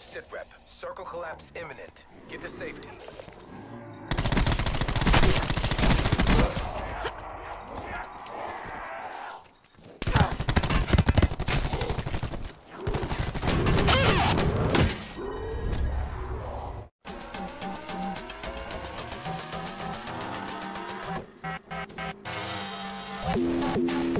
sitrep. Circle collapse imminent. Get to safety. you